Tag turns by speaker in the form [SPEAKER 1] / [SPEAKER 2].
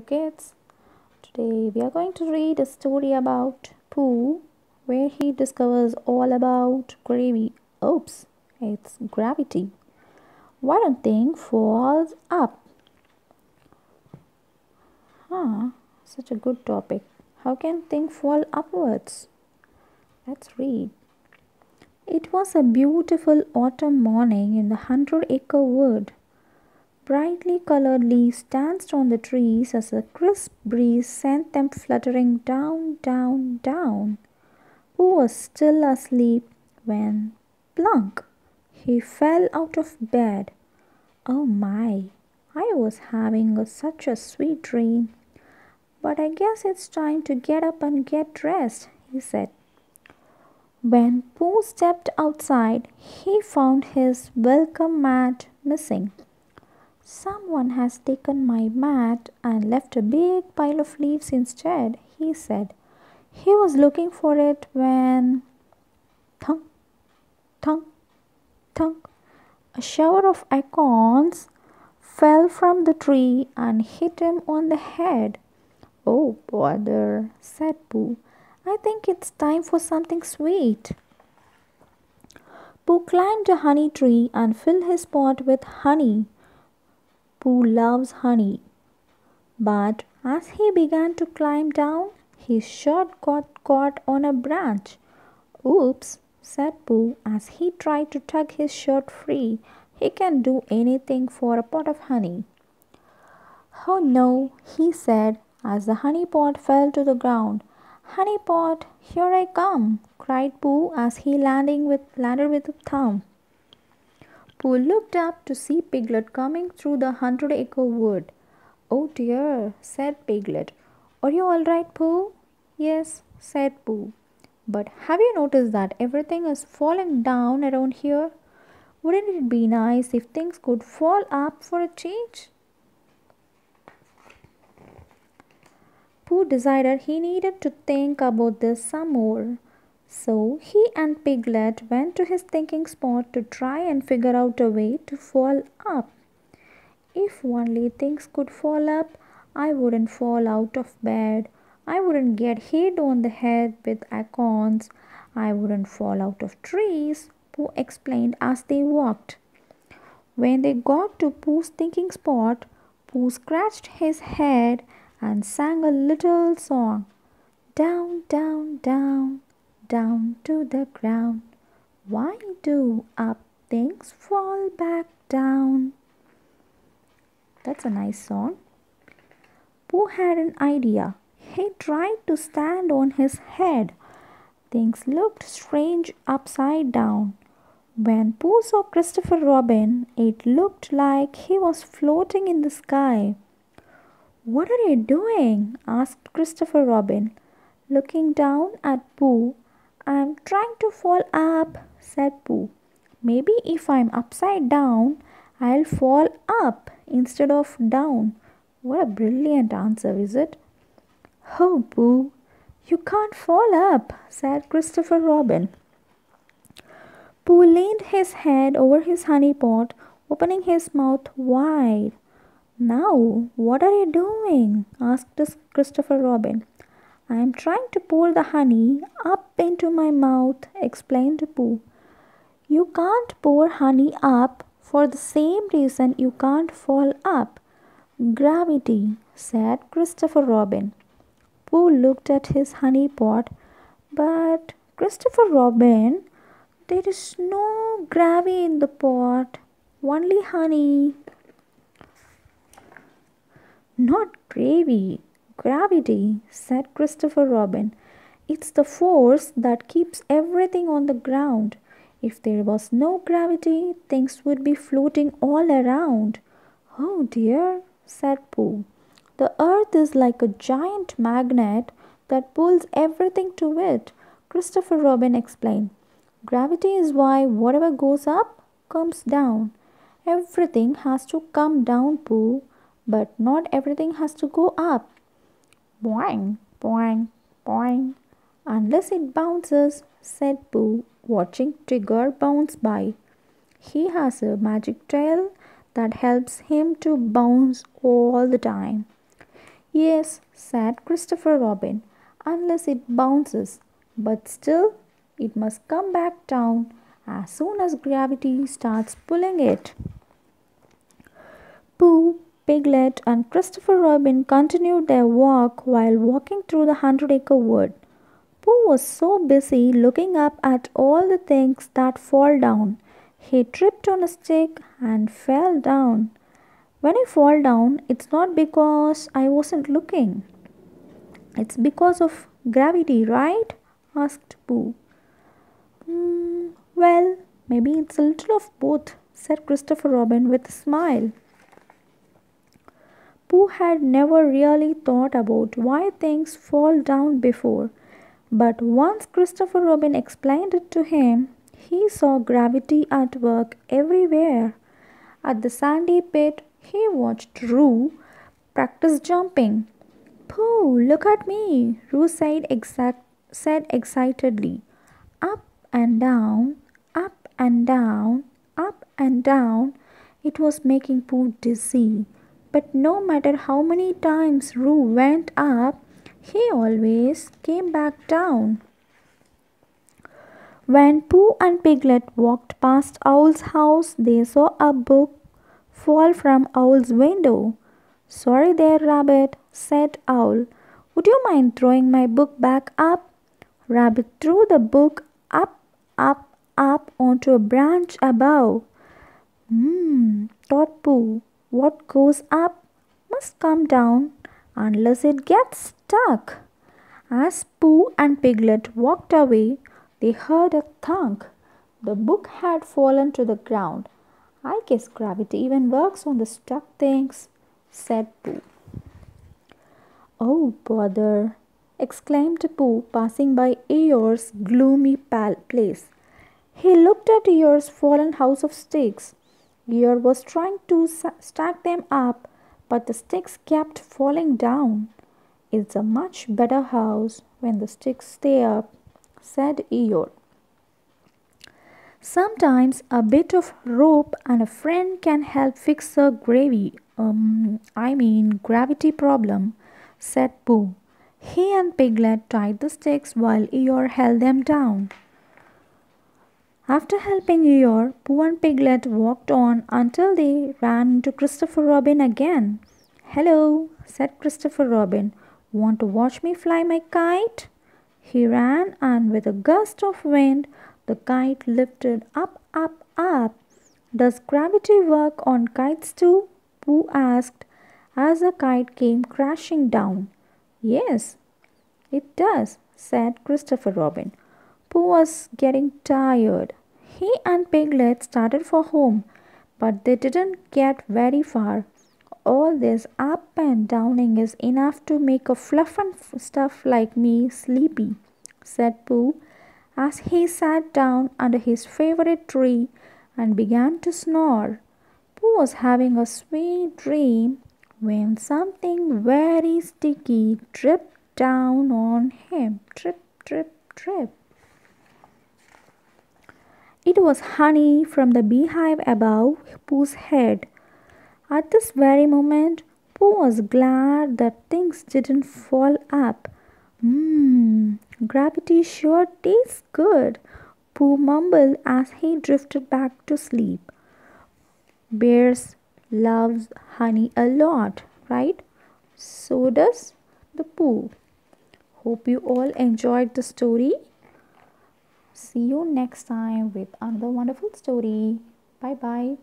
[SPEAKER 1] Hello kids. Today we are going to read a story about Pooh where he discovers all about gravy. Oops, it's gravity. One thing falls up. Huh, such a good topic. How can thing fall upwards? Let's read. It was a beautiful autumn morning in the hundred acre wood. Brightly colored leaves danced on the trees as a crisp breeze sent them fluttering down, down, down. Pooh was still asleep when, plunk, he fell out of bed. Oh my, I was having a, such a sweet dream. But I guess it's time to get up and get dressed, he said. When Pooh stepped outside, he found his welcome mat missing. Someone has taken my mat and left a big pile of leaves instead, he said. He was looking for it when. Thunk, thunk, thunk. A shower of acorns fell from the tree and hit him on the head. Oh, bother, said Pooh. I think it's time for something sweet. Pooh climbed a honey tree and filled his pot with honey. Pooh loves honey. But as he began to climb down, his shirt got caught on a branch. Oops, said Pooh as he tried to tug his shirt free. He can do anything for a pot of honey. Oh no, he said as the honey pot fell to the ground. Honey pot, here I come, cried Pooh as he landing with, landed with a thump. Pooh looked up to see Piglet coming through the hundred acre wood. Oh dear, said Piglet. Are you all right, Pooh? Yes, said Pooh. But have you noticed that everything is falling down around here? Wouldn't it be nice if things could fall up for a change? Pooh decided he needed to think about this some more. So he and Piglet went to his thinking spot to try and figure out a way to fall up. If only things could fall up, I wouldn't fall out of bed. I wouldn't get hit on the head with acorns. I wouldn't fall out of trees, Pooh explained as they walked. When they got to Pooh's thinking spot, Pooh scratched his head and sang a little song. Down, down, down, down to the ground. Why do up things fall back down? That's a nice song. Pooh had an idea. He tried to stand on his head. Things looked strange upside down. When Pooh saw Christopher Robin, it looked like he was floating in the sky. What are you doing? asked Christopher Robin, looking down at Pooh I'm trying to fall up, said Pooh. Maybe if I'm upside down, I'll fall up instead of down. What a brilliant answer, is it? Oh, Pooh, you can't fall up, said Christopher Robin. Pooh leaned his head over his honey pot, opening his mouth wide. Now, what are you doing? asked Christopher Robin. I am trying to pour the honey up into my mouth, explained Pooh. You can't pour honey up for the same reason you can't fall up. Gravity, said Christopher Robin. Pooh looked at his honey pot, but Christopher Robin, there is no gravity in the pot, only honey. Not gravy, Gravity, said Christopher Robin. It's the force that keeps everything on the ground. If there was no gravity, things would be floating all around. Oh dear, said Pooh. The earth is like a giant magnet that pulls everything to it, Christopher Robin explained. Gravity is why whatever goes up comes down. Everything has to come down, Pooh, but not everything has to go up. Boing, boing, boing. Unless it bounces, said Pooh, watching Tigger bounce by. He has a magic tail that helps him to bounce all the time. Yes, said Christopher Robin, unless it bounces. But still, it must come back down as soon as gravity starts pulling it. Pooh, Piglet, and Christopher Robin continued their walk while walking through the hundred acre wood. Pooh was so busy looking up at all the things that fall down. He tripped on a stick and fell down. When I fall down, it's not because I wasn't looking. It's because of gravity, right? asked Pooh. Mm, well, maybe it's a little of both, said Christopher Robin with a smile. Pooh had never really thought about why things fall down before, but once Christopher Robin explained it to him, he saw gravity at work everywhere. At the sandy pit he watched Roo practice jumping. Pooh, look at me, Roo said, exact, said excitedly. Up and down, up and down, up and down. It was making Pooh dizzy. But no matter how many times Roo went up, he always came back down. When Pooh and Piglet walked past Owl's house, they saw a book fall from Owl's window. Sorry there, Rabbit, said Owl. Would you mind throwing my book back up? Rabbit threw the book up, up, up onto a branch above. Hmm, thought Pooh. What goes up must come down unless it gets stuck. As Pooh and Piglet walked away, they heard a thunk. The book had fallen to the ground. I guess gravity even works on the stuck things, said Pooh. Oh, bother, exclaimed Pooh, passing by Eeyore's gloomy pal- place. He looked at Eeyore's fallen house of sticks. Eeyore was trying to stack them up, but the sticks kept falling down. It's a much better house when the sticks stay up, said Eeyore. Sometimes a bit of rope and a friend can help fix a gravy, um, I mean gravity problem, said Pooh. He and Piglet tied the sticks while Eeyore held them down. After helping Eeyore, Pooh and Piglet walked on until they ran into Christopher Robin again. Hello, said Christopher Robin. Want to watch me fly my kite? He ran, and with a gust of wind, the kite lifted up, up, up. Does gravity work on kites too? Pooh asked as the kite came crashing down. Yes, it does, said Christopher Robin. Pooh was getting tired. He and Piglet started for home, but they didn't get very far. All this up and downing is enough to make a fluff and stuff like me sleepy, said Pooh as he sat down under his favorite tree and began to snore. Pooh was having a sweet dream when something very sticky dripped down on him. Drip, drip, drip. It was honey from the beehive above Pooh's head. At this very moment, Pooh was glad that things didn't fall up. Mmm, gravity sure tastes good, Pooh mumbled as he drifted back to sleep. Bears loves honey a lot, right? So does the Pooh. Hope you all enjoyed the story. See you next time with another wonderful story. Bye bye.